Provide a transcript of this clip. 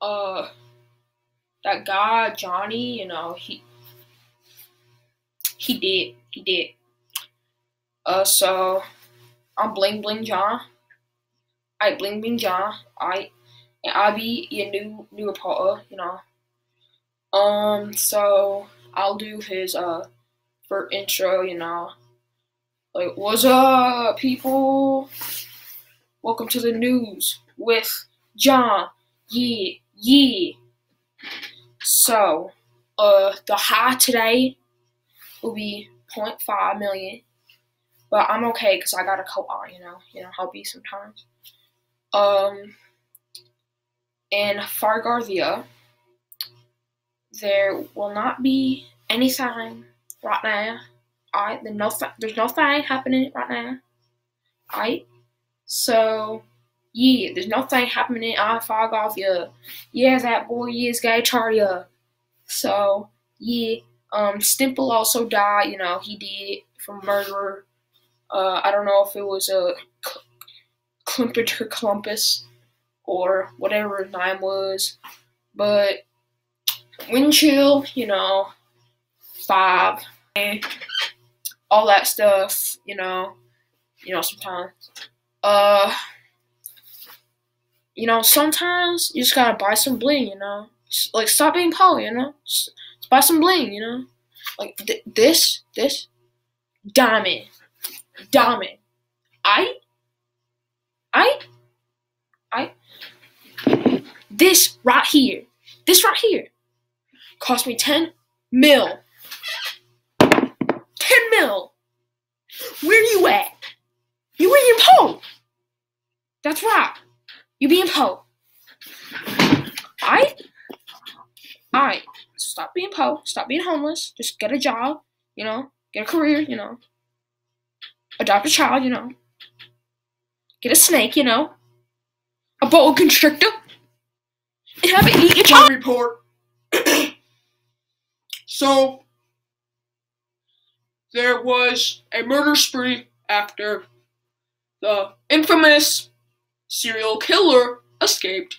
uh, that guy Johnny, you know, he he did, he did. Uh, so I'm Bling Bling John. I Bling Bling John. I and I be your new new reporter, you know. Um, so I'll do his uh for intro, you know. Like, what's up, people? Welcome to the news with John. Yeah, yeah. So, uh, the high today will be 0.5 million, but I'm okay because I got a coat on, you know. You know how it be sometimes. Um, in Fargarvia, there will not be anything right now. Alright, there's no th- there's no thing happening right now. Alright, so yeah, there's nothing happening on Fargarvia. Yeah, that boy is gay Charlia. So yeah, um, Stimple also died. You know, he did from murder. Uh, I don't know if it was a Climpeter Clumpus or whatever his name was, but Windchill, you know, five, and all that stuff, you know, you know, sometimes. Uh, you know, sometimes you just gotta buy some bling, you know, like stop being poor, you know, just, buy some bling, you know, like th- this, this, diamond, diamond, I, I, I, this right here, this right here, cost me ten mil. 10 mil. You being po. Alright? Alright. Stop being po. Stop being homeless. Just get a job, you know. Get a career, you know. Adopt a child, you know. Get a snake, you know. A boa constrictor. And have it eat your child. report. so, there was a murder spree after the infamous serial killer escaped.